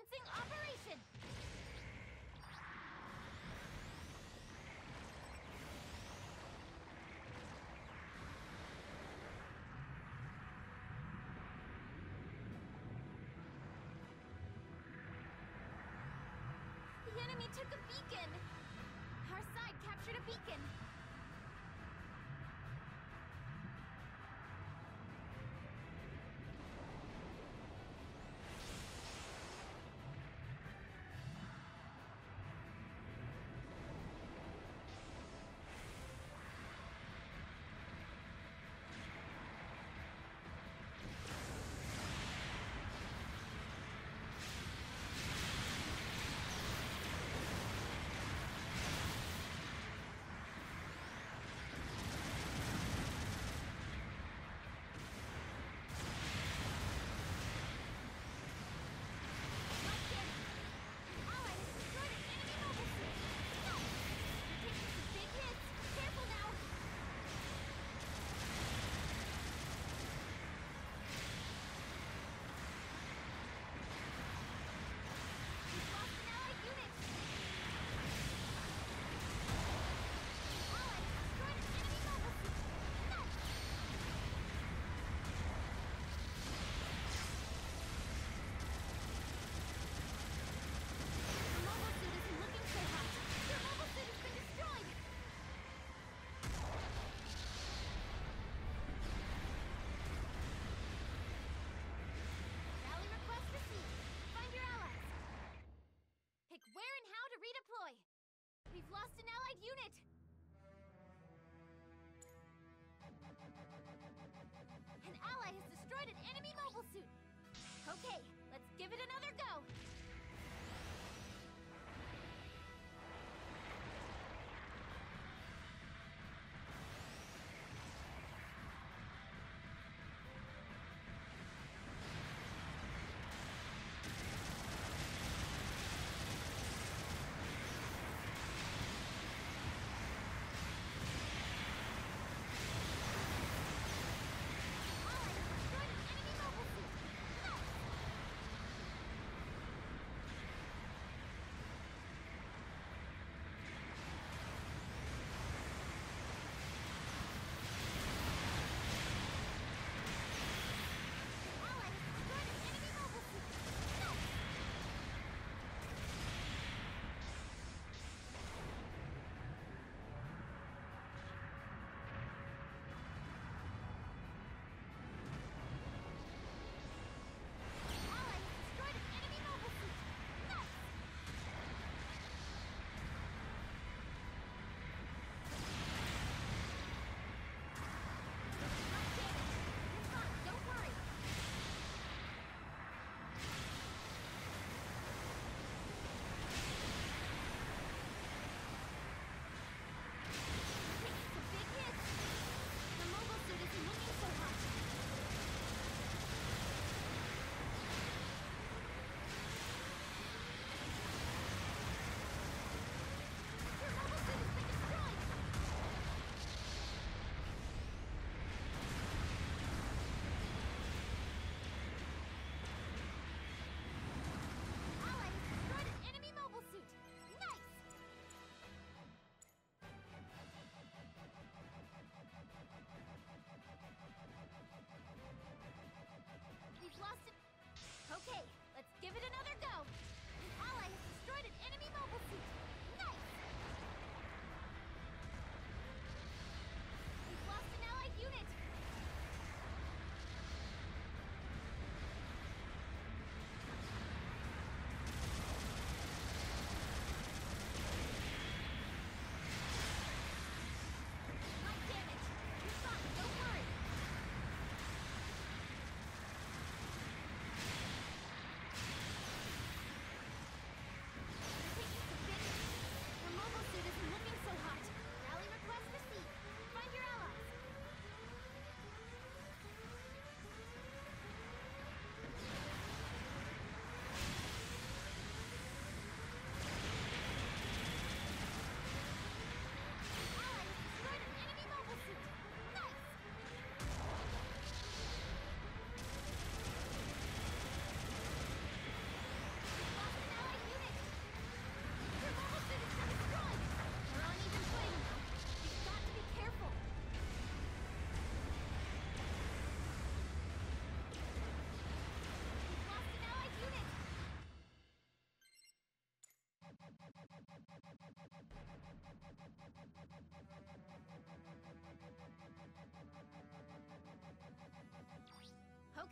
Commencing operation! The enemy took a beacon! Our side captured a beacon! destroyed an enemy mobile suit! Okay, let's give it another go!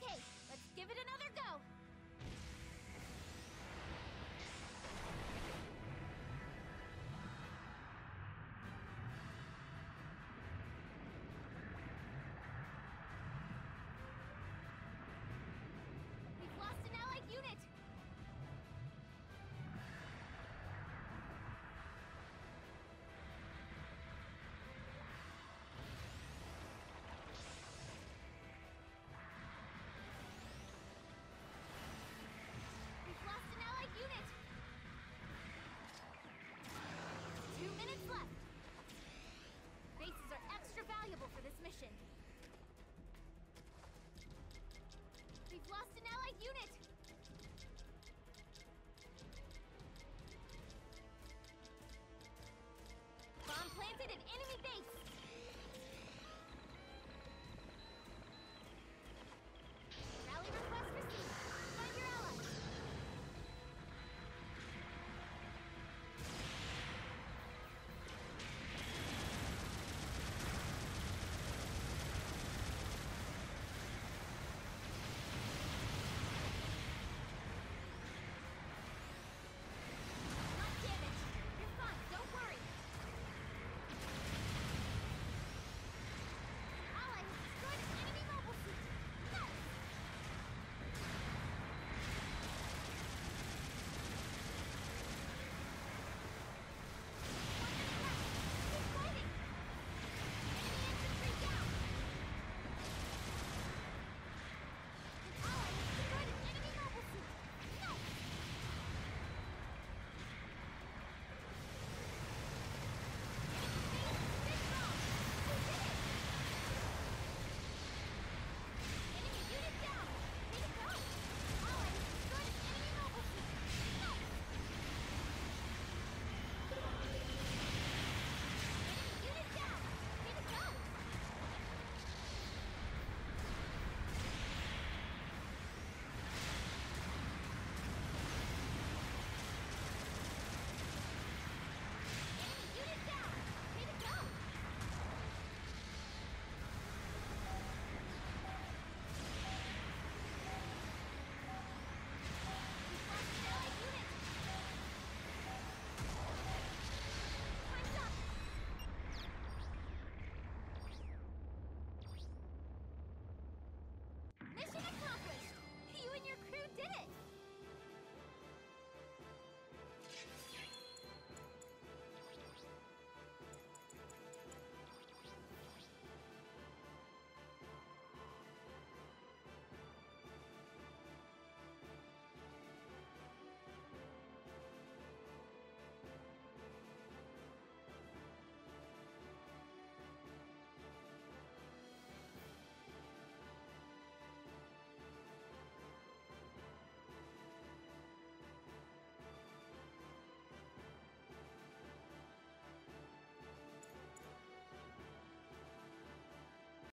Okay, let's give it another lost an allied unit!